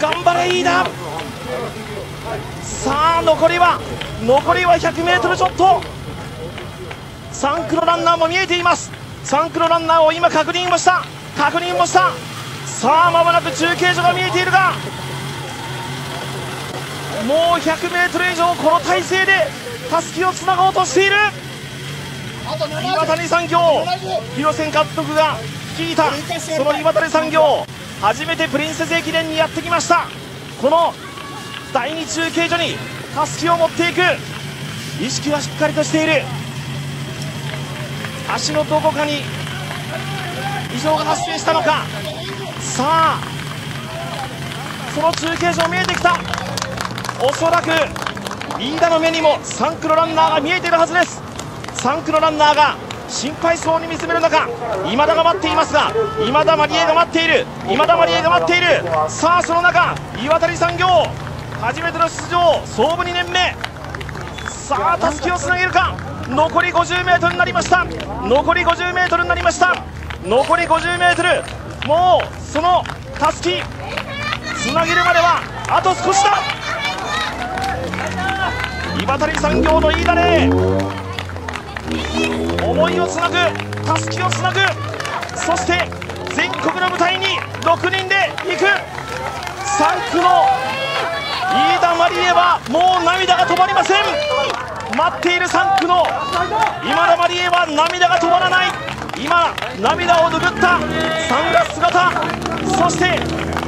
頑張れ飯田。さあ残りは残りは 100m ちょっと3区のランナーも見えています。3区のランナーを今確認もした。確認もした。さあ間もなく中継所が見えているがもう 100m 以上この体勢でたすきをつなごうとしている。岩谷産業。広瀬監督が率いた。その岩谷産業初めてプリンセス駅伝にやってきました。この第2中継所にたすきを持っていく。意識はしっかりとしている。足のどこかに異常が発生したのか。さあその中継所見えてきた。おそらく飯田の目にも3区のランナーが見えているはずです。3区のランナーが心配そうに見つめる中今田が待っていますが今田マリエが待っている今田マリエが待っている。さあその中岩谷産業初めての出場創部2年目。さあたすきをつなげるか。残り 50m になりました。残り 50m になりました。残り 50m もうそのたすきつなげるまではあと少しだ。岩谷産業の飯田ね思いをつなぐたすきをつなぐ。そして全国の舞台に6人で行く。3区の飯田まりえはもう涙が止まりません。待っている3区の今田まりえは涙が止まらない。今涙を拭った。サング姿。そして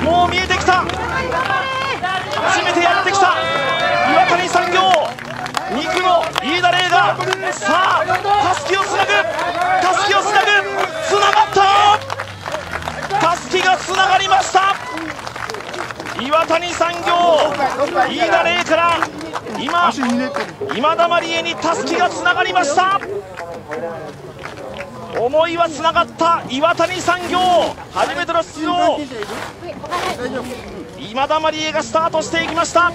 もう見えてきた。初めてやってきた。岩谷産業。2区の飯田玲が。さあたすきがつながりました。岩谷産業飯田玲から今今田まりえにたすきがつながりました。思いはつながった岩谷産業。初めての出場。今田まりえがスタートしていきました